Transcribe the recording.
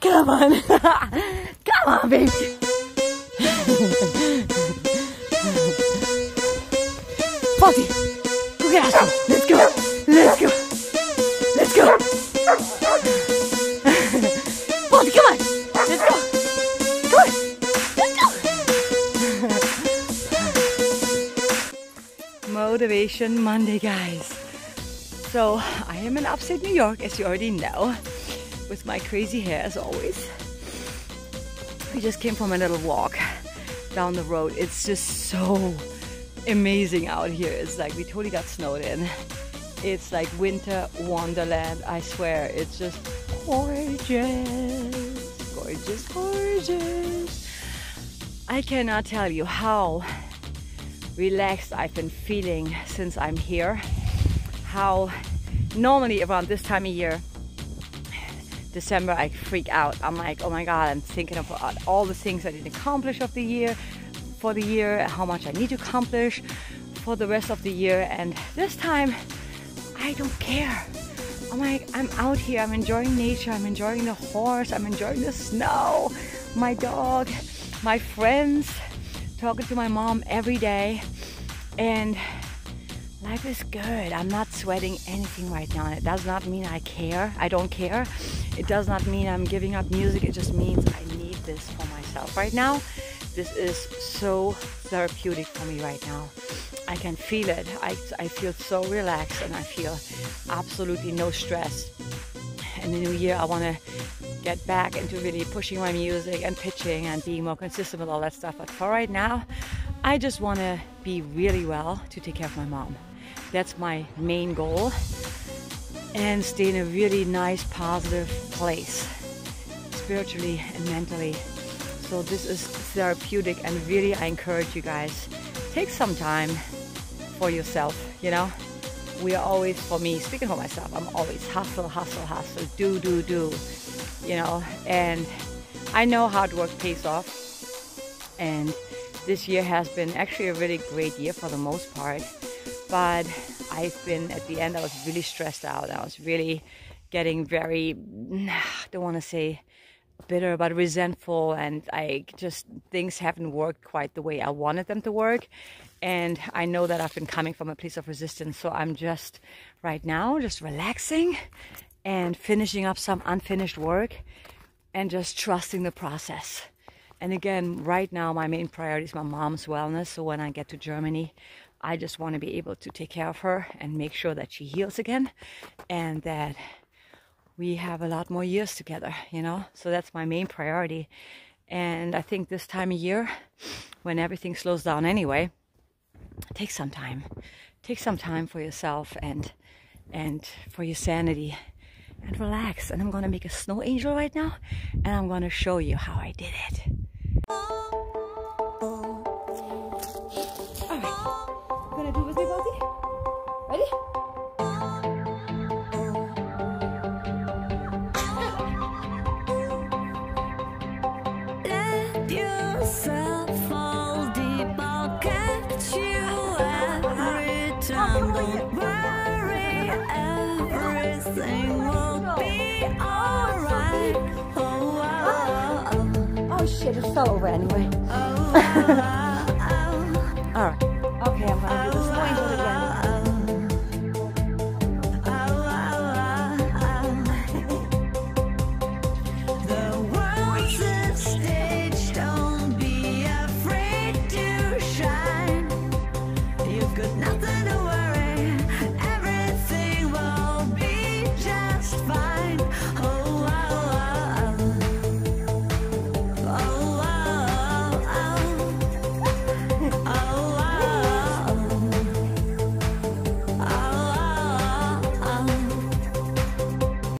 Come on. Come on, baby. Fozzie, go get Ashley. Let's go. Let's go. Let's go. Fozzie, come on. Let's go. Come on. Let's go. Motivation Monday, guys. So, I am in upstate New York, as you already know, with my crazy hair as always. We just came from a little walk down the road. It's just so amazing out here. It's like we totally got snowed in. It's like winter wonderland. I swear, it's just gorgeous, gorgeous, gorgeous. I cannot tell you how relaxed I've been feeling since I'm here. How normally around this time of year, December, I freak out. I'm like, oh my God, I'm thinking about all the things I didn't accomplish of the year, for the year, how much I need to accomplish for the rest of the year. And this time, I don't care. I'm like, I'm out here, I'm enjoying nature, I'm enjoying the horse, I'm enjoying the snow, my dog, my friends, talking to my mom every day. And life is good. I'm not sweating anything right now. It does not mean I care. I don't care. It does not mean I'm giving up music. It just means I need this for myself right now. This is so therapeutic for me right now. I can feel it. I, I feel so relaxed and I feel absolutely no stress. In the new year, I want to get back into really pushing my music and pitching and being more consistent with all that stuff. But for right now, I just want to be really well to take care of my mom. That's my main goal. And stay in a really nice, positive place, spiritually and mentally. So this is therapeutic and really I encourage you guys, take some time for yourself, you know? We are always, for me, speaking for myself, I'm always hustle, hustle, hustle, do, do, do, you know? And I know hard work pays off. And this year has been actually a really great year for the most part. But I've been, at the end, I was really stressed out. I was really getting very, I don't want to say, bitter but resentful. And I just things haven't worked quite the way I wanted them to work. And I know that I've been coming from a place of resistance. So I'm just right now just relaxing and finishing up some unfinished work and just trusting the process. And again right now my main priority is my mom's wellness. So when I get to Germany I just want to be able to take care of her and make sure that she heals again and that we have a lot more years together, you know? So that's my main priority. And I think this time of year, when everything slows down anyway, take some time. Take some time for yourself and and for your sanity and relax. And I'm gonna make a snow angel right now and I'm gonna show you how I did it. Everything will be alright. Oh, oh, oh, Oh shit, it fell over anyway. oh, oh, oh. Alright.